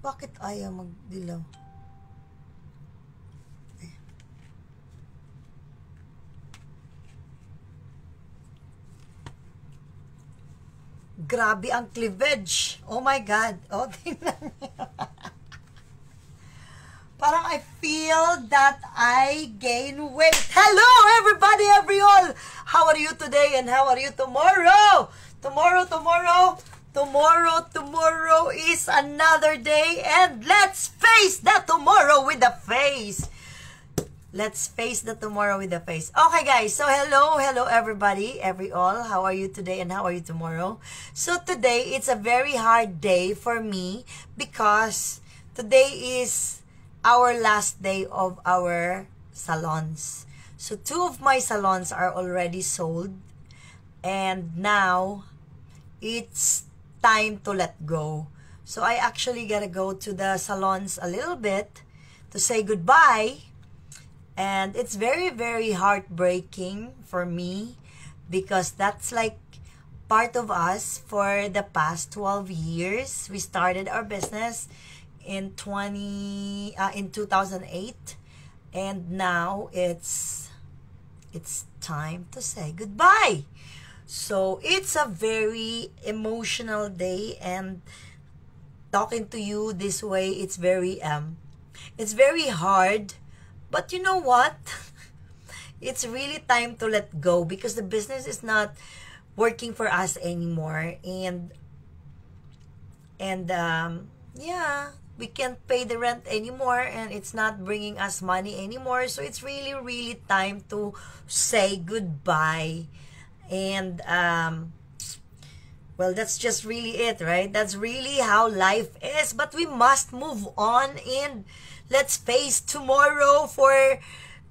Bakit ayaw magdilaw? Grabe ang cleavage. Oh my God. Oh, tingnan niyo. Parang I feel that I gain weight. Hello, everybody, everyone. How are you today and how are you tomorrow? Tomorrow, tomorrow, tomorrow, tomorrow is another day and let's face the tomorrow with a face. Let's face the tomorrow with a face. Okay, guys. So, hello, hello, everybody, every all. How are you today and how are you tomorrow? So, today, it's a very hard day for me because today is our last day of our salons. So, two of my salons are already sold. And now, it's time to let go. So, I actually gotta go to the salons a little bit to say goodbye. And it's very very heartbreaking for me because that's like part of us for the past 12 years. We started our business in 20 uh, in 2008 and now it's it's time to say goodbye so it's a very emotional day and talking to you this way it's very um it's very hard but you know what? It's really time to let go because the business is not working for us anymore and and um yeah, we can't pay the rent anymore and it's not bringing us money anymore. So it's really really time to say goodbye. And um well, that's just really it, right? That's really how life is. But we must move on and let's face tomorrow for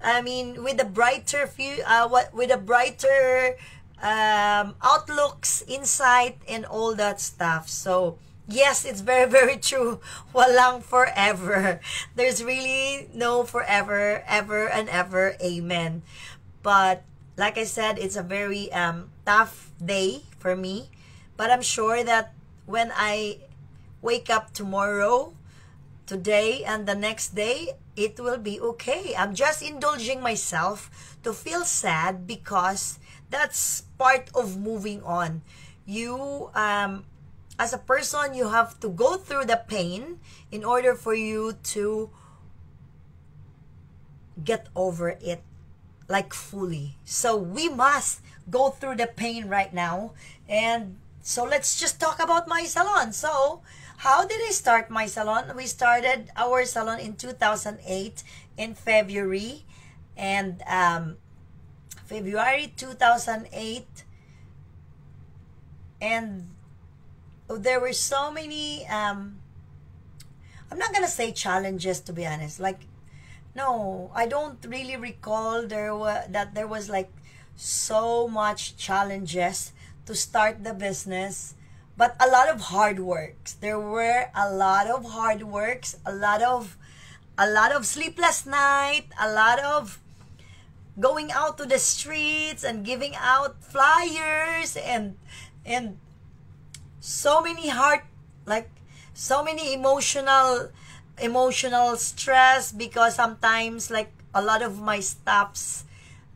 I mean with a brighter view uh what with a brighter um outlooks insight and all that stuff so yes it's very very true walang forever there's really no forever ever and ever amen but like I said it's a very um tough day for me but I'm sure that when I wake up tomorrow today and the next day, it will be okay. I'm just indulging myself to feel sad because that's part of moving on. You, um, as a person, you have to go through the pain in order for you to get over it like fully. So we must go through the pain right now. And so let's just talk about my salon. So how did I start my salon? We started our salon in 2008 in February. And um, February 2008. And there were so many, um, I'm not going to say challenges to be honest. Like, no, I don't really recall there were, that there was like so much challenges to start the business but a lot of hard works. There were a lot of hard works, a lot of a lot of sleepless night, a lot of going out to the streets and giving out flyers and and so many hard like so many emotional emotional stress because sometimes like a lot of my staffs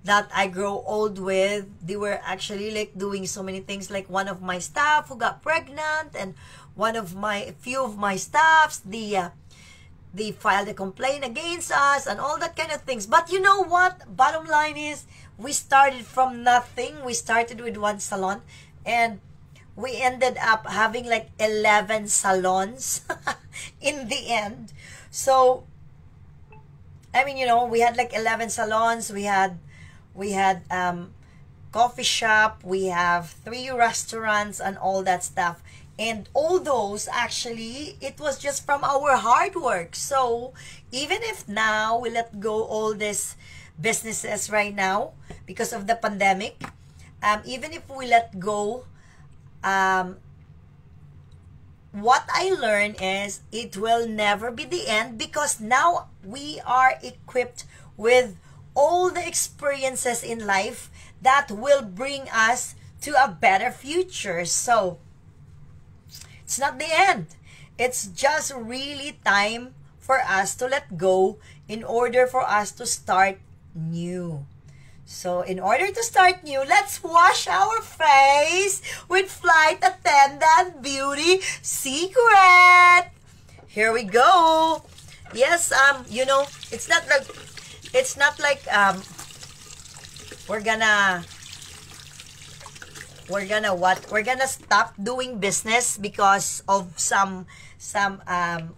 that I grow old with. They were actually like doing so many things. Like one of my staff who got pregnant, and one of my few of my staffs, the uh, they filed a complaint against us, and all that kind of things. But you know what? Bottom line is, we started from nothing. We started with one salon, and we ended up having like 11 salons in the end. So, I mean, you know, we had like 11 salons. We had we had um, coffee shop, we have three restaurants and all that stuff. And all those actually, it was just from our hard work. So even if now we let go all these businesses right now because of the pandemic, um, even if we let go, um, what I learned is it will never be the end because now we are equipped with all the experiences in life that will bring us to a better future. So, it's not the end. it's just really time for us to let go in order for us to start new. So, in order to start new, let's wash our face with Flight Attendant Beauty Secret. Here we go. Yes, um, you know, it's not like, it's not like, um, we're gonna, we're gonna what? We're gonna stop doing business because of some, some, um,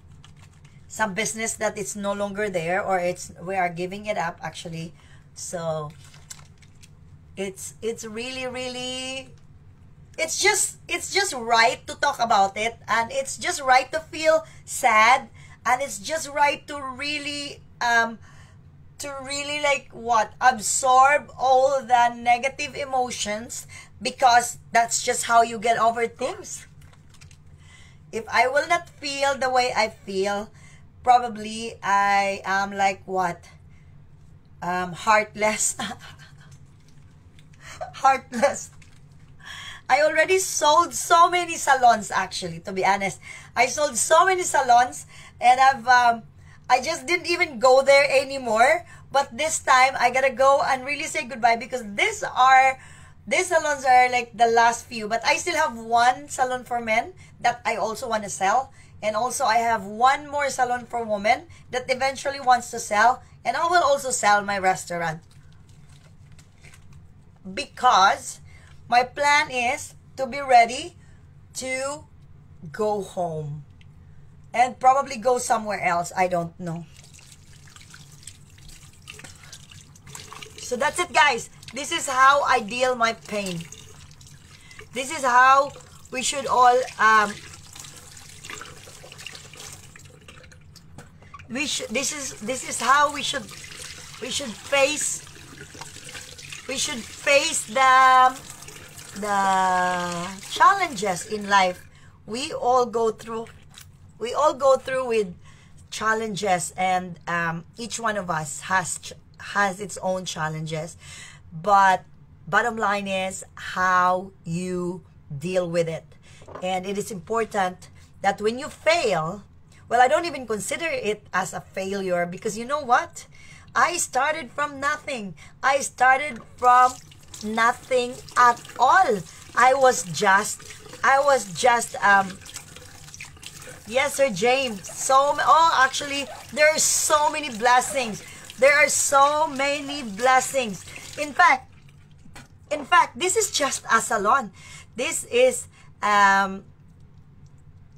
some business that it's no longer there or it's, we are giving it up actually. So, it's it's really really it's just it's just right to talk about it and it's just right to feel sad and it's just right to really um to really like what absorb all the negative emotions because that's just how you get over things. if i will not feel the way i feel probably i am like what um heartless heartless. I already sold so many salons actually, to be honest. I sold so many salons and I've um I just didn't even go there anymore. But this time I gotta go and really say goodbye because these are these salons are like the last few. But I still have one salon for men that I also want to sell. And also I have one more salon for women that eventually wants to sell. And I will also sell my restaurant because my plan is to be ready to go home and probably go somewhere else. I don't know. So that's it, guys. This is how I deal my pain. This is how we should all um we should this is this is how we should we should face we should face the the challenges in life. We all go through we all go through with challenges and um, each one of us has has its own challenges. But bottom line is how you deal with it. And it is important that when you fail well i don't even consider it as a failure because you know what I started from nothing. I started from nothing at all. I was just, I was just, um, yes, Sir James. So, oh, actually, there are so many blessings. There are so many blessings. In fact, in fact, this is just a salon. This is, um,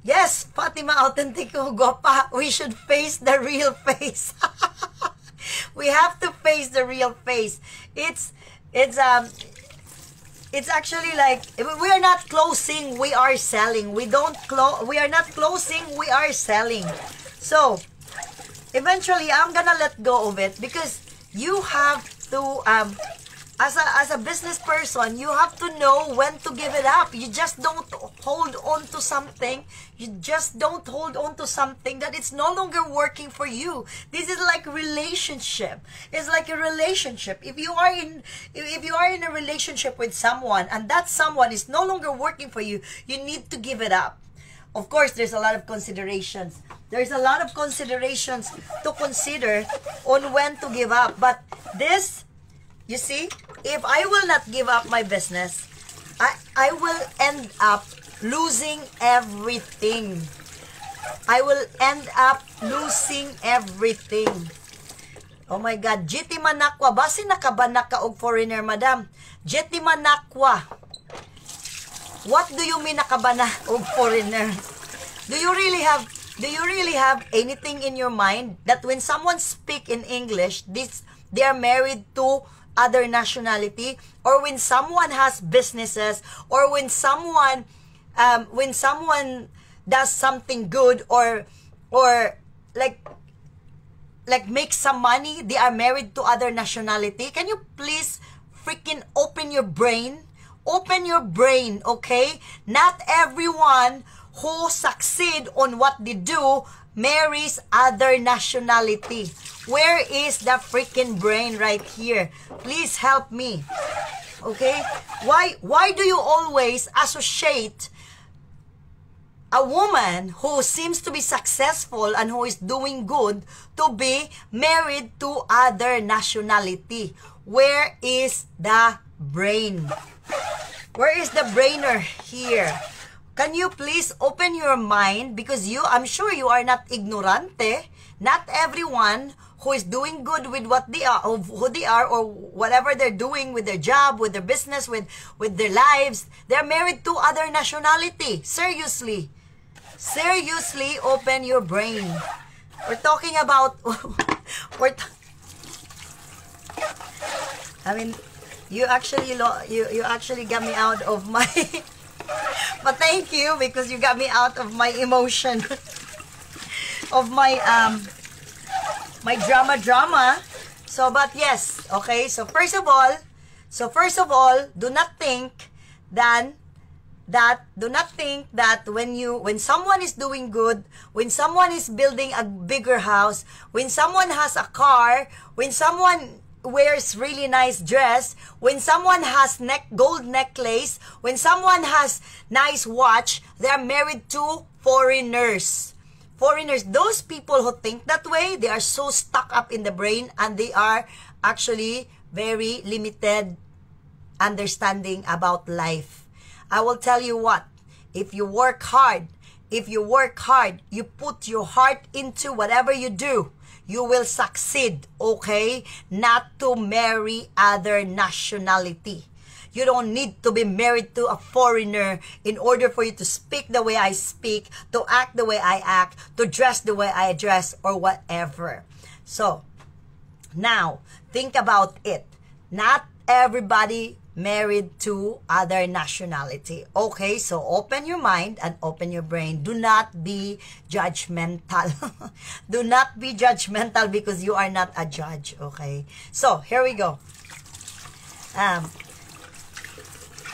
yes, Fatima Autentico Guapa. We should face the real face. we have to face the real face. It's it's um it's actually like we are not closing, we are selling. We don't close we are not closing, we are selling. So, eventually I'm gonna let go of it because you have to um as a, as a business person, you have to know when to give it up. You just don't hold on to something. You just don't hold on to something that it's no longer working for you. This is like relationship. It's like a relationship. If you are in, if you are in a relationship with someone and that someone is no longer working for you, you need to give it up. Of course, there's a lot of considerations. There's a lot of considerations to consider on when to give up. But this you see, if I will not give up my business, I, I will end up losing everything. I will end up losing everything. Oh my God. Jiti manakwa. Basi nakabanak ka og foreigner, madam. Jiti manakwa. What do you mean nakabana og foreigner? Do you really have do you really have anything in your mind that when someone speak in English, this they are married to other nationality or when someone has businesses or when someone um, when someone does something good or or like like make some money they are married to other nationality. Can you please freaking open your brain? Open your brain okay? Not everyone who succeed on what they do marries other nationality. Where is the freaking brain right here? Please help me. Okay? Why why do you always associate a woman who seems to be successful and who is doing good to be married to other nationality. Where is the brain? Where is the brainer here? Can you please open your mind because you I'm sure you are not ignorante. Not everyone who is doing good with what they are of who they are or whatever they're doing with their job, with their business, with with their lives, they're married to other nationality. Seriously. Seriously, open your brain. We're talking about we're I mean, you actually you you actually got me out of my but thank you because you got me out of my emotion of my um my drama drama. So but yes, okay. So first of all, so first of all, do not think that that do not think that when you when someone is doing good when someone is building a bigger house when someone has a car when someone wears really nice dress when someone has neck gold necklace when someone has nice watch they're married to foreigners. Foreigners those people who think that way they are so stuck up in the brain and they are actually very limited understanding about life. I will tell you what, if you work hard, if you work hard, you put your heart into whatever you do, you will succeed, okay? Not to marry other nationality. You don't need to be married to a foreigner in order for you to speak the way I speak, to act the way I act, to dress the way I dress, or whatever. So, now, think about it. Not everybody married to other nationality. Okay, so open your mind and open your brain. Do not be judgmental. Do not be judgmental because you are not a judge. Okay, so here we go. Um,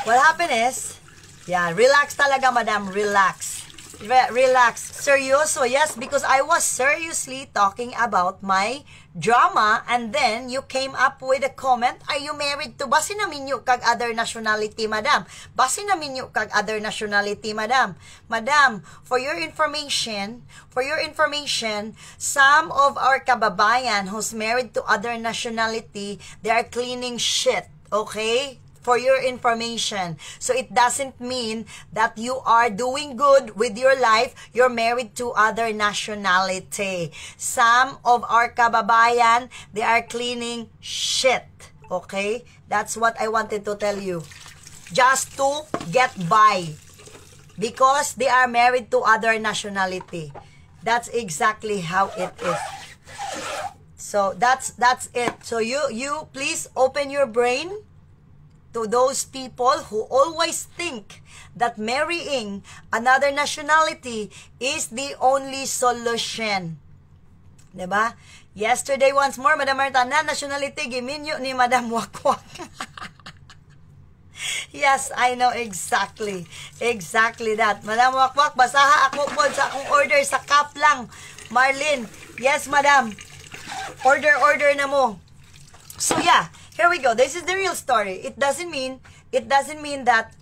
what happened is, yeah, relax talaga, madam, relax. Re relax. Seryoso, yes, because I was seriously talking about my drama and then you came up with a comment, are you married to? Basi namin yung kag other nationality, madam. Basi namin yung kag other nationality, madam. Madam, for your information, for your information, some of our kababayan who's married to other nationality, they are cleaning shit. Okay? For your information. So it doesn't mean that you are doing good with your life, you're married to other nationality. Some of our kababayan, they are cleaning shit. Okay? That's what I wanted to tell you. Just to get by. Because they are married to other nationality. That's exactly how it is. So that's that's it. So you you please open your brain to those people who always think that marrying another nationality is the only solution. Diba? Yesterday, once more, Madam Marta, na nationality, giminyo ni Madam Wakwak. yes, I know exactly. Exactly that. Madam Wakwak, basaha ako po sa akong order sa cup lang. Marlene, yes, Madam. Order, order na mo. So, yeah. Here we go. This is the real story. It doesn't mean it doesn't mean that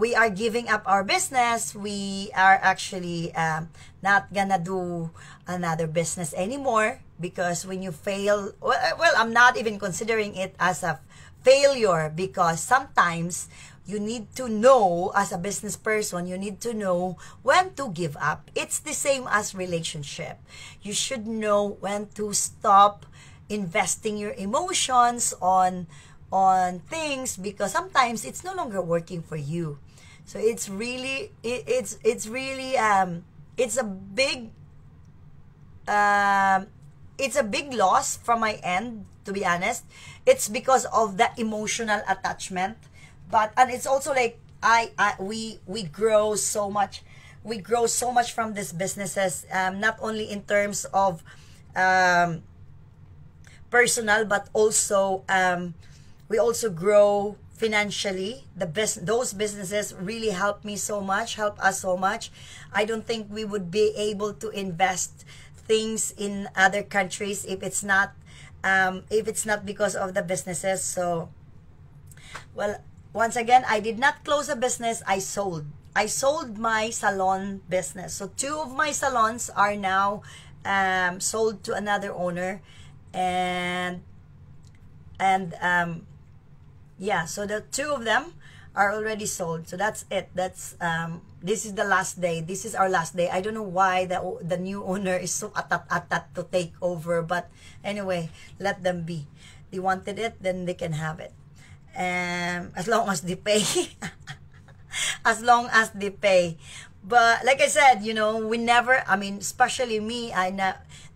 we are giving up our business. We are actually um, not gonna do another business anymore because when you fail, well, well, I'm not even considering it as a failure because sometimes you need to know as a business person you need to know when to give up it's the same as relationship you should know when to stop investing your emotions on on things because sometimes it's no longer working for you. So it's really it, it's it's really um it's a big um it's a big loss from my end to be honest. It's because of the emotional attachment but and it's also like I, I we we grow so much we grow so much from these businesses um not only in terms of um personal but also um, we also grow financially. The best those businesses really help me so much help us so much. I don't think we would be able to invest things in other countries if it's not um, if it's not because of the businesses. So well once again i did not close a business i sold. I sold my salon business. So two of my salons are now um, sold to another owner, and and um, yeah. So the two of them are already sold. So that's it. That's um, this is the last day. This is our last day. I don't know why the the new owner is so atat atat to take over, but anyway, let them be. They wanted it, then they can have it. Um, as long as they pay. as long as they pay. But like I said, you know, we never, I mean, especially me, I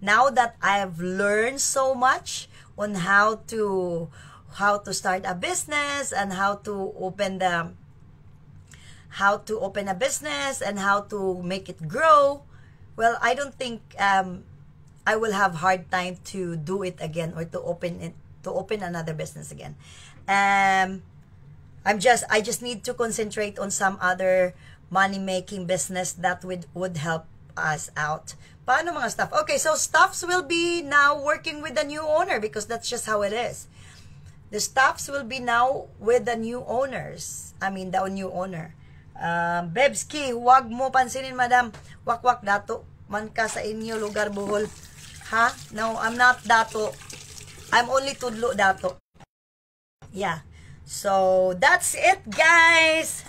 now that I've learned so much on how to how to start a business and how to open the how to open a business and how to make it grow well i don't think um, i will have hard time to do it again or to open it to open another business again. Um i'm just i just need to concentrate on some other money making business that would would help us out paano mga stuff okay so stuffs will be now working with the new owner because that's just how it is the staffs will be now with the new owners. I mean, the new owner. Um, Bebski, huwag mo pansinin, madam. Wakwak dato. Man ka sa inyo lugar buhol. Ha? No, I'm not dato. I'm only tudlo dato. Yeah. So, that's it, guys.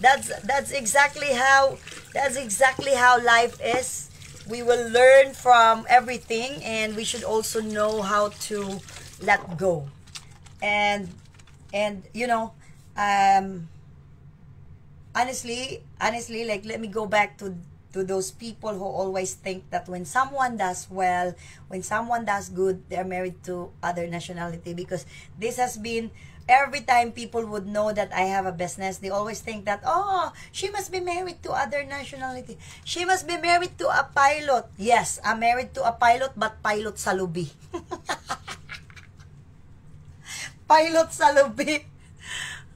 That's that's exactly how that's exactly how life is. We will learn from everything and we should also know how to let go and and you know um honestly honestly like let me go back to to those people who always think that when someone does well when someone does good they're married to other nationality because this has been every time people would know that I have a business, they always think that, oh, she must be married to other nationality. She must be married to a pilot. Yes, I'm married to a pilot, but pilot salubi. pilot sa lubi.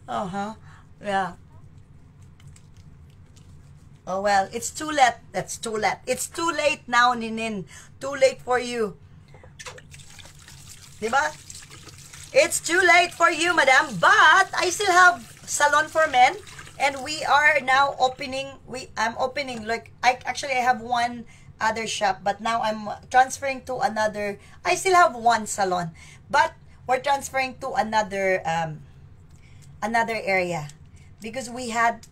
Uh-huh. Yeah. Oh well, it's too late. That's too late. It's too late now, Ninin. Too late for you. Diba? It's too late for you, madam. But I still have salon for men. And we are now opening, we I'm opening, like, I actually I have one other shop. But now I'm transferring to another, I still have one salon. But we're transferring to another um, another area because we had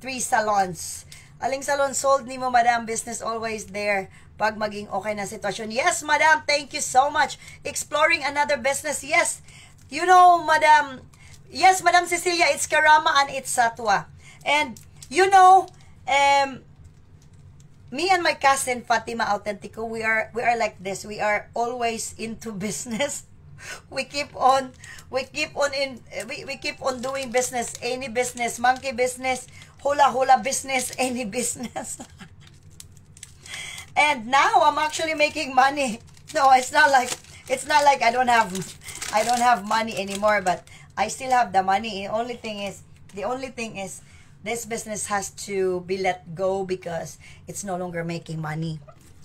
three salons. Aling salon sold ni mo, madam? Business always there pag maging okay na sitwasyon. Yes, madam. Thank you so much. Exploring another business. Yes. You know, madam. Yes, madam Cecilia, it's Karama and it's Satwa. And, you know, um, me and my cousin Fatima Autentico, we are we are like this. We are always into business we keep on we keep on in we, we keep on doing business any business monkey business hula hula business any business and now i'm actually making money no it's not like it's not like i don't have i don't have money anymore but i still have the money the only thing is the only thing is this business has to be let go because it's no longer making money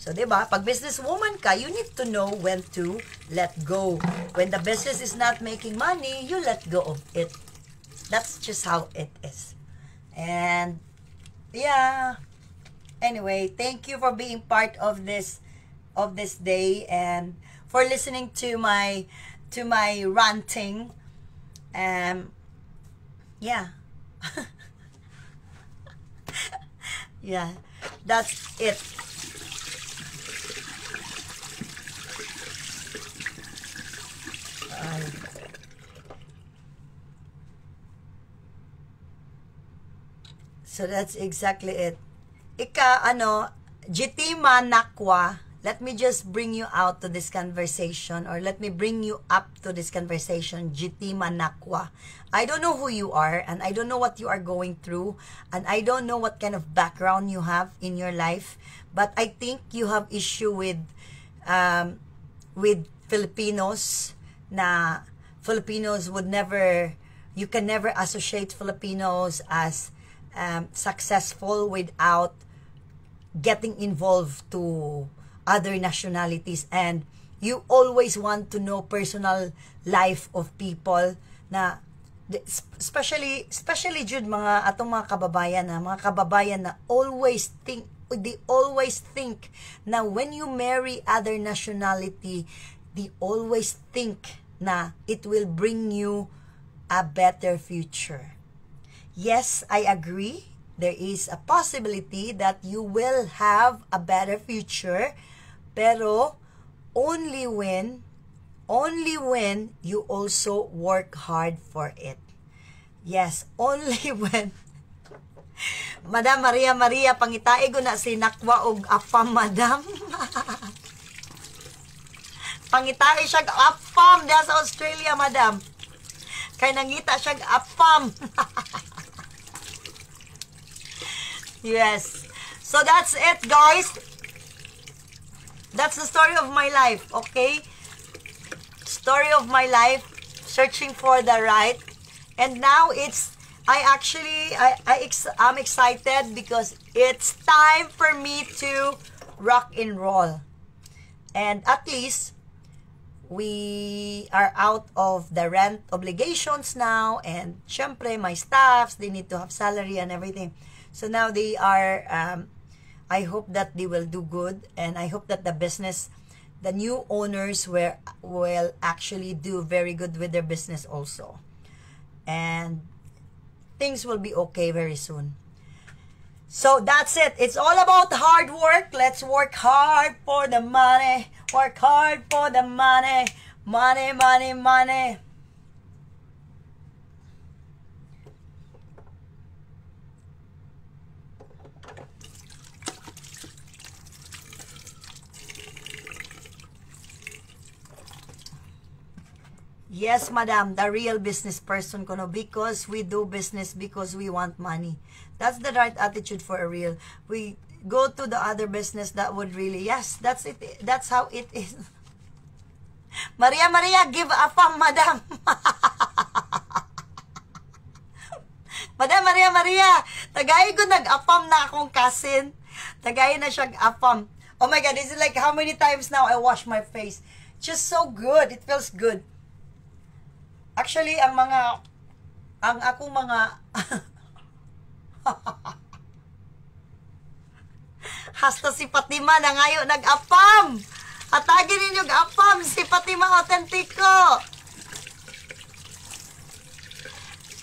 So, di ba? Pag businesswoman ka, you need to know when to let go. When the business is not making money, you let go of it. That's just how it is. And, yeah. Anyway, thank you for being part of this of this day and for listening to my to my ranting. Um, yeah. yeah, that's it. Ay. So that's exactly it. Ika, ano, Jitima Nakwa, let me just bring you out to this conversation or let me bring you up to this conversation, Jitima Nakwa. I don't know who you are and I don't know what you are going through and I don't know what kind of background you have in your life, but I think you have issue with um, with Filipinos na Filipinos would never, you can never associate Filipinos as um, successful without getting involved to other nationalities. And you always want to know personal life of people na, especially especially jud mga atong mga kababayan na mga kababayan na always think they always think na when you marry other nationality they always think na it will bring you a better future. Yes i agree there is a possibility that you will have a better future pero only when only when you also work hard for it. Yes, only when Madam Maria Maria pangitae ko na si nakwa og apam madam. pangitae siya apam diha sa Australia madam. Kay nangita siya apam. yes. So that's it guys. That's the story of my life, okay? story of my life, searching for the right. And now it's, I actually, I, I I'm excited because it's time for me to rock and roll. And at least, we are out of the rent obligations now. And syempre, my staffs, they need to have salary and everything. So now they are, um, I hope that they will do good. And I hope that the business the new owners will, will actually do very good with their business also. And things will be okay very soon. So that's it. It's all about hard work. Let's work hard for the money. Work hard for the money. Money, money, money. Yes, madam, the real business person ko no because we do business because we want money. That's the right attitude for a real. We go to the other business that would really yes, that's it. That's how it is. Maria Maria, give a pam, madam. madam Maria Maria, tagay ko nag-apam na akong kasin. Tagay na siya apam. Oh my god, this is like how many times now I wash my face. Just so good. It feels good. Actually, ang mga, ang akong mga, hasta si Fatima na ngayon nag-apam. Atagin ninyo apam si Fatima Autentico.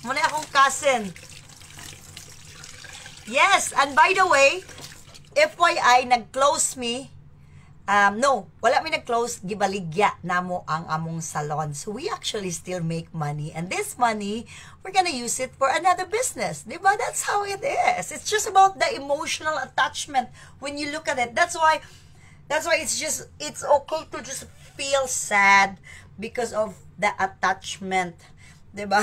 Muna akong cousin. Yes, and by the way, FYI, nag-close me Um, no, wala mi nag-close, gibaligya namo ang among salon. So we actually still make money. And this money, we're gonna use it for another business. Diba? That's how it is. It's just about the emotional attachment when you look at it. That's why, that's why it's just, it's okay to just feel sad because of the attachment. Diba?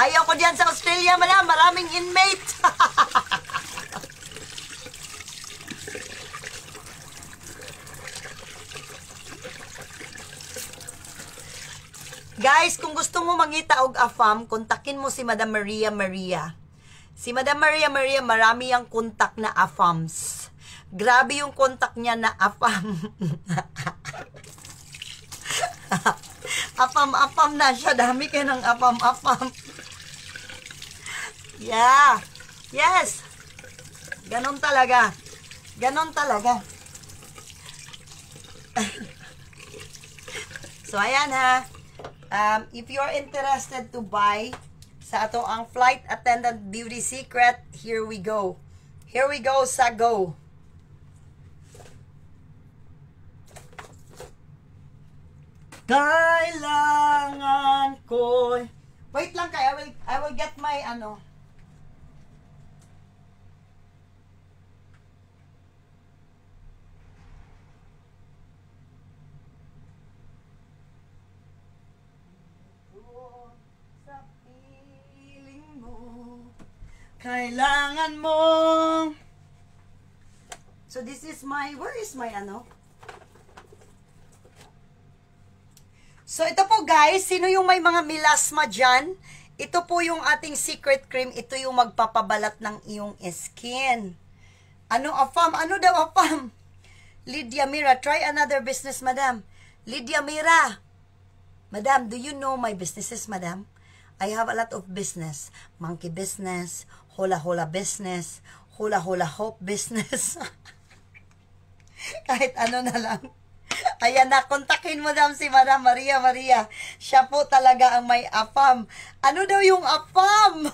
Ayaw ko diyan sa Australia, mala, maraming inmate. Guys, kung gusto mo mangita og afam, kontakin mo si Madam Maria Maria. Si Madam Maria Maria, marami ang kontak na afams. Grabe yung kontak niya na afam. afam-afam na siya. Dami kayo ng afam-afam. Yeah. Yes. Ganon talaga. Ganon talaga. so, ayan ha. Um, if you're interested to buy sa ato ang Flight Attendant Beauty Secret, here we go. Here we go sa go. Kailangan ko. Wait lang kaya, I will, I will get my ano. Kailangan mo. So this is my, where is my ano? So ito po guys, sino yung may mga milasma dyan? Ito po yung ating secret cream. Ito yung magpapabalat ng iyong skin. Ano afam? Ano daw afam? Lydia Mira, try another business, madam. Lydia Mira. Madam, do you know my businesses, madam? I have a lot of business. Monkey business, hula-hula business, hula-hula hope business. Kahit ano na lang. Ayan na, kontakin mo daw si Madam Maria Maria. Siya po talaga ang may apam. Ano daw yung apam?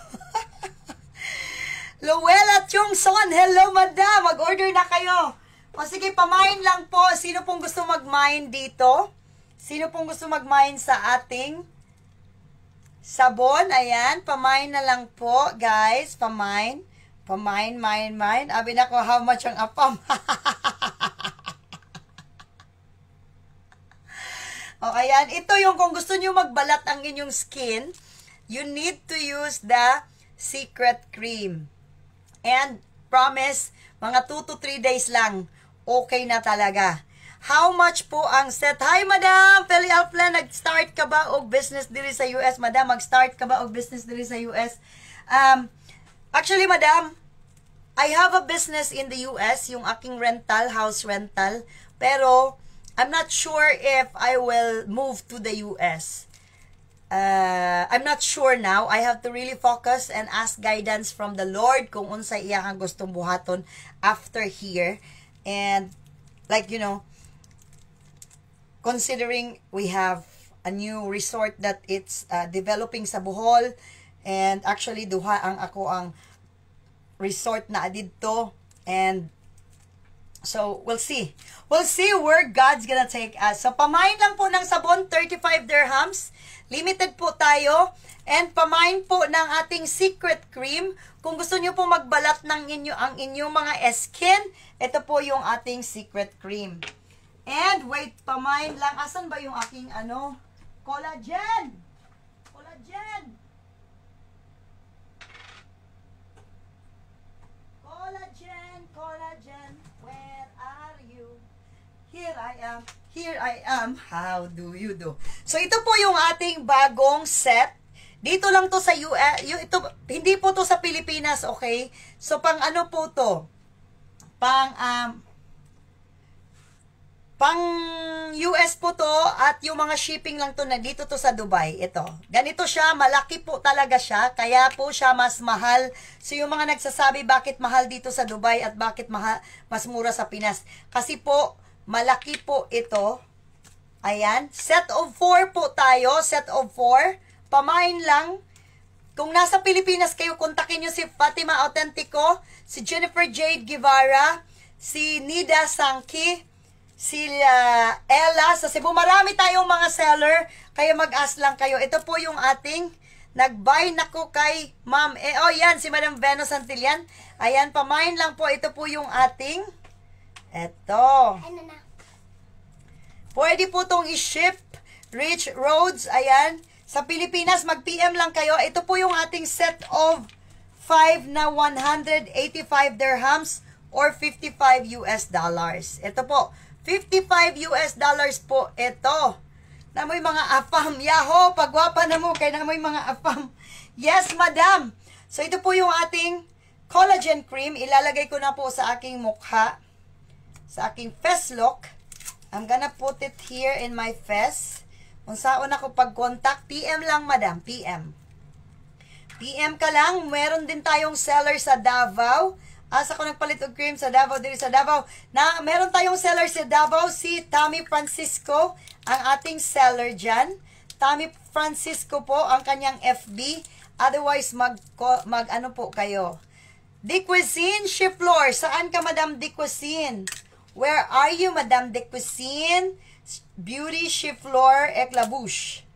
Lowell at yung son, hello madam, mag-order na kayo. O sige, pamain lang po. Sino pong gusto mag-mine dito? Sino pong gusto mag-mine sa ating sabon? Ayan, pamain na lang po, guys. Pamain. Pamain, mine, mine. Abi na ko, how much ang apam? o, ayan. Ito yung kung gusto nyo magbalat ang inyong skin, you need to use the secret cream. And, promise, mga 2 to 3 days lang, okay na talaga. How much po ang set? Hi, Madam! Feli Alfla, nag-start ka ba og business diri sa US? Madam, mag-start ka ba og business diri sa US? Um, actually, Madam, I have a business in the US, yung aking rental, house rental. Pero, I'm not sure if I will move to the US uh, I'm not sure now. I have to really focus and ask guidance from the Lord kung unsa iya ang gustong buhaton after here. And like, you know, considering we have a new resort that it's uh, developing sa Bohol and actually duha ang ako ang resort na didto and So, we'll see. We'll see where God's gonna take us. So, pamain lang po ng sabon, 35 dirhams. Limited po tayo. And pamain po ng ating secret cream. Kung gusto nyo po magbalat ng inyo, ang inyong mga skin, ito po yung ating secret cream. And wait, pamain lang. Asan ba yung aking ano? Collagen! Collagen! Collagen, collagen, where are you? Here I am. Here I am. How do you do? So, ito po yung ating bagong set. Dito lang to sa US. Yung, ito, hindi po to sa Pilipinas, okay? So, pang ano po to? Pang, um, pang US po to at yung mga shipping lang to na dito to sa Dubai. Ito. Ganito siya, malaki po talaga siya, kaya po siya mas mahal. So yung mga nagsasabi bakit mahal dito sa Dubai at bakit mahal, mas mura sa Pinas. Kasi po, Malaki po ito. Ayan. Set of 4 po tayo. Set of 4. Pamain lang. Kung nasa Pilipinas kayo, kontakin nyo si Fatima Autentico, si Jennifer Jade Guevara, si Nida Sanki, si uh, Ella sa Cebu. Marami tayong mga seller, kaya mag-ask lang kayo. Ito po yung ating nag-buy na ko kay Ma'am. Eh, oh, yan, si Madam Veno Santillan. Ayan, pamain lang po. Ito po yung ating Eto. Ano? Pwede po itong i-ship. Rich Roads, ayan. Sa Pilipinas, mag-PM lang kayo. Ito po yung ating set of 5 na 185 dirhams or 55 US dollars. Ito po, 55 US dollars po ito. Na may mga afam. Yaho, pagwapa na mo, kaya na may mga afam. Yes, madam. So, ito po yung ating collagen cream. Ilalagay ko na po sa aking mukha sa aking face lock. I'm gonna put it here in my face. Kung saan ako pag-contact, PM lang madam, PM. PM ka lang, meron din tayong seller sa Davao. Asa ko nagpalit og cream sa Davao, diri sa Davao. Na, meron tayong seller sa Davao, si Tommy Francisco, ang ating seller dyan. Tommy Francisco po, ang kanyang FB. Otherwise, mag, mag ano po kayo. De Cuisine, Shiflor. Saan ka, Madam De Cuisine? Where are you, Madame de Cuisine? Beauty Chiffleur Eclabouche.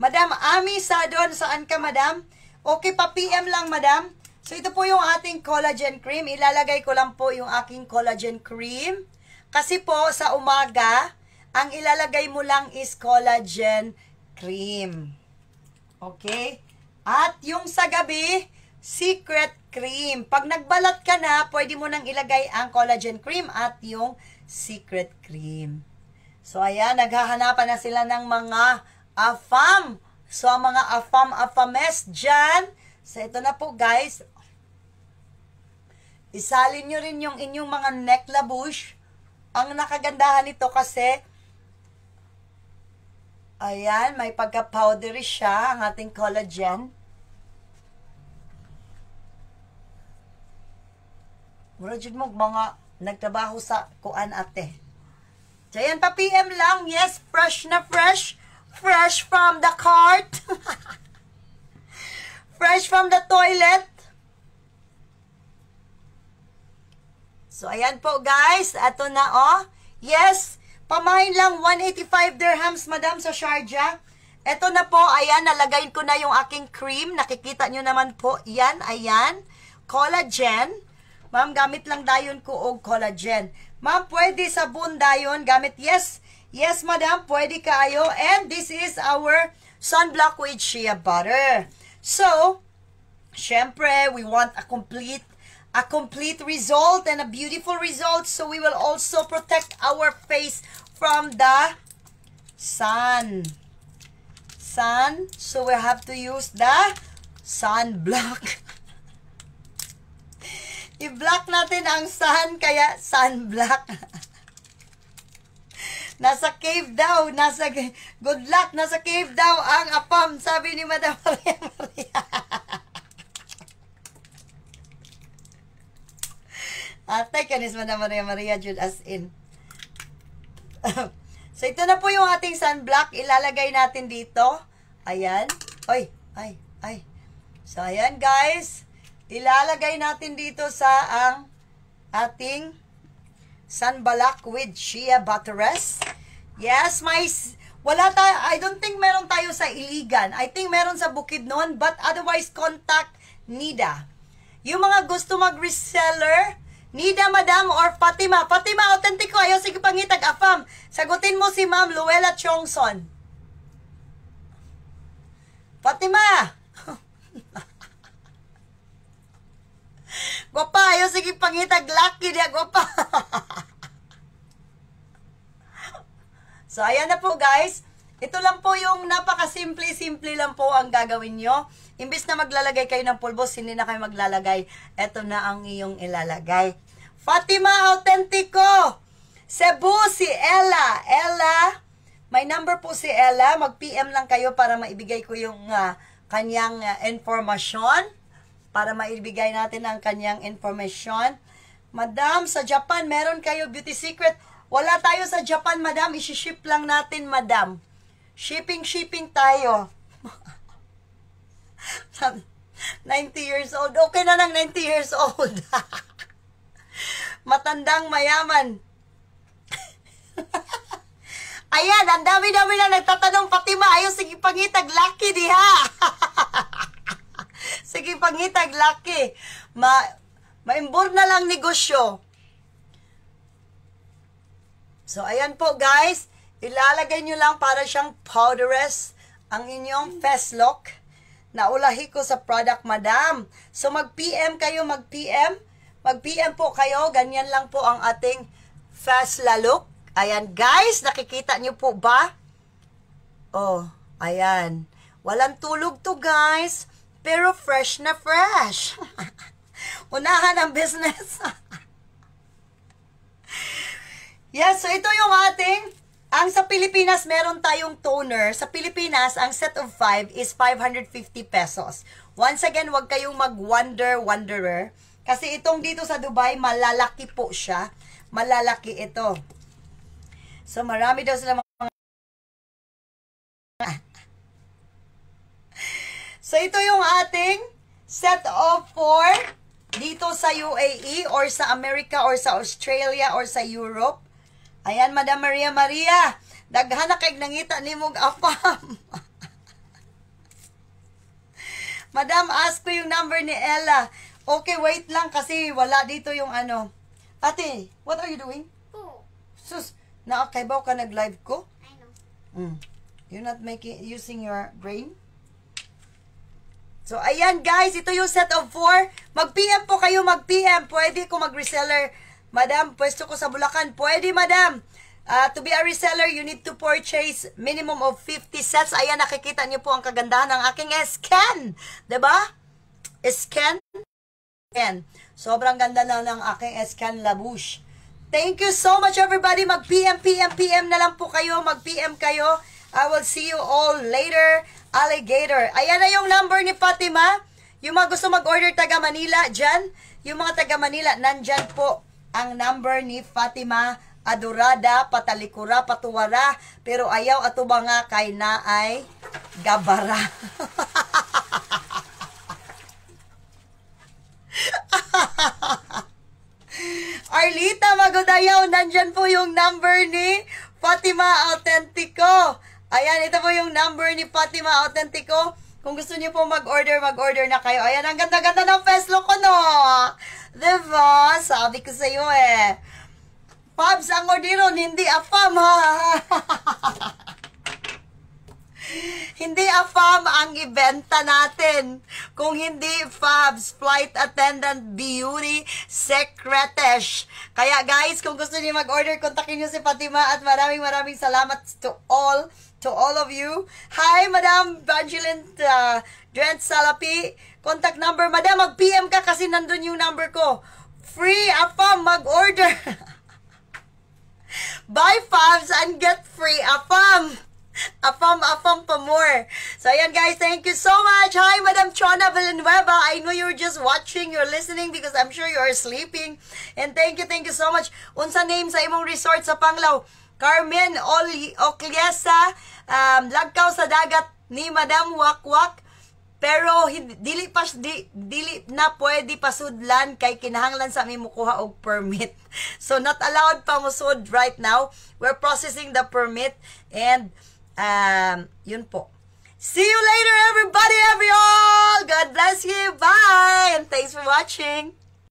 Madam Ami Sadon, saan ka, Madam? Okay, pa-PM lang, Madam. So, ito po yung ating collagen cream. Ilalagay ko lang po yung aking collagen cream. Kasi po, sa umaga, ang ilalagay mo lang is collagen cream. Okay? At yung sa gabi, secret cream. Pag nagbalat ka na, pwede mo nang ilagay ang collagen cream at yung secret cream. So, ayan, naghahanapan na sila ng mga afam. So, ang mga afam, afames dyan. So, ito na po, guys. Isalin nyo rin yung inyong mga neck labush. Ang nakagandahan nito kasi, ayan, may pagka-powdery siya, ang ating collagen. Mura mo mga nagtrabaho sa kuan ate. Diyan pa PM lang. Yes, fresh na fresh. Fresh from the cart. fresh from the toilet. So, ayan po guys. Ito na oh. Yes, pamain lang 185 dirhams madam sa Sharjah. Ito na po, ayan, nalagay ko na yung aking cream. Nakikita nyo naman po, yan, ayan. Collagen. Ma'am, gamit lang dayon ko og collagen. Ma'am, pwede sabon dayon gamit. Yes, yes madam, pwede kayo. And this is our sunblock with shea butter. So, syempre, we want a complete a complete result and a beautiful result. So we will also protect our face from the sun. Sun. So we have to use the sunblock. I-block natin ang sun, kaya sunblock. nasa cave daw, nasa, good luck, nasa cave daw ang apam, sabi ni Madam Maria Maria. Atay kanis Madam Maria Maria, Jude, as in. so, ito na po yung ating sunblock. Ilalagay natin dito. Ayan. Oy, ay, ay. So, ayan, guys. Ilalagay natin dito sa ang ating sunbalak with shea butteress. Yes, my wala tayo, I don't think meron tayo sa Iligan. I think meron sa Bukidnon, but otherwise contact Nida. Yung mga gusto mag-reseller, Nida, Madam, or Fatima. Fatima, authentic ko. Ayaw, sige pangitag, afam. Sagutin mo si Ma'am Luella Chongson. Fatima! Gwapa, ayo sige pangitag lucky dia gwapa. so ayan na po guys. Ito lang po yung napaka-simple-simple lang po ang gagawin nyo. Imbis na maglalagay kayo ng pulbos, hindi na kayo maglalagay. Ito na ang iyong ilalagay. Fatima Autentico! Cebu si Ella. Ella, may number po si Ella. Mag-PM lang kayo para maibigay ko yung uh, kanyang uh, informasyon para maibigay natin ang kanyang information. Madam, sa Japan, meron kayo beauty secret. Wala tayo sa Japan, madam. Isi-ship lang natin, madam. Shipping, shipping tayo. 90 years old. Okay na ng 90 years old. Matandang mayaman. Ayan, ang dami-dami na nagtatanong, Fatima, ayaw sige pangitag, lucky diha. Sige, pangitag, laki. Ma, maimbor na lang negosyo. So, ayan po, guys. Ilalagay nyo lang para siyang powderess ang inyong face lock. Naulahi ko sa product, madam. So, mag-PM kayo, mag-PM. Mag-PM po kayo. Ganyan lang po ang ating face la look. Ayan, guys. Nakikita nyo po ba? Oh, ayan. Walang tulog to, guys. Pero fresh na fresh. Unahan ang business. yes, so ito yung ating, ang sa Pilipinas, meron tayong toner. Sa Pilipinas, ang set of 5 is 550 pesos. Once again, wag kayong mag-wonder, wanderer. Kasi itong dito sa Dubai, malalaki po siya. Malalaki ito. So, marami daw sila mga So, ito yung ating set of four dito sa UAE or sa America or sa Australia or sa Europe. Ayan, Madam Maria Maria. Daghan na kay nangita ni mong afam. Madam, ask ko yung number ni Ella. Okay, wait lang kasi wala dito yung ano. Ate, what are you doing? Oh. Sus, naakaybaw ka nag-live ko? I know. Mm. You're not making using your brain? So, ayan guys, ito yung set of 4. Mag-PM po kayo, mag-PM. Pwede ko mag-reseller. Madam, pwesto ko sa Bulacan. Pwede, madam. Uh, to be a reseller, you need to purchase minimum of 50 sets. Ayan, nakikita niyo po ang kagandahan ng aking scan. ba? Diba? Scan. Ayan. Sobrang ganda na ng aking scan labouche. Thank you so much everybody. Mag PM, PM, na lang po kayo. Mag PM kayo. I will see you all later. Alligator. Ayan na yung number ni Fatima. Yung mga gusto mag-order taga Manila, dyan. Yung mga taga Manila, nandyan po ang number ni Fatima Adorada, patalikura, patuwara, pero ayaw ato nga kay naay gabara. Arlita Magodayaw, nandyan po yung number ni Fatima Autentico. Ayan, ito po yung number ni Fatima Autentico. Kung gusto niyo po mag-order, mag-order na kayo. Ayan, ang ganda-ganda ng feslo ko, no? Diba? Sabi ko sa'yo eh. Pabs, ang orderon, hindi afam, ha? hindi afam ang ibenta natin. Kung hindi Fabs, Flight Attendant, Beauty, Secretash. Kaya guys, kung gusto niyo mag-order, kontakin niyo si Fatima at maraming maraming salamat to all to all of you. Hi, Madam Banjilin uh, Drent Salapi. Contact number, Madam, mag-PM ka kasi nandun yung number ko. Free afam, mag-order. Buy Fabs and get free afam. Afam, afam pa more. So, ayan guys, thank you so much. Hi, Madam Chona Villanueva. I know you're just watching, you're listening because I'm sure you're sleeping. And thank you, thank you so much. Unsa name sa imong resort sa Panglao? Carmen Oli Ocliesa, um, lagkaw sa dagat ni Madam Wakwak. Pero dili pa di, dili na pwede pasudlan kay kinahanglan sa mi mukuha og permit. So not allowed pa musud right now. We're processing the permit and um yun po. See you later everybody every all. God bless you. Bye. And thanks for watching.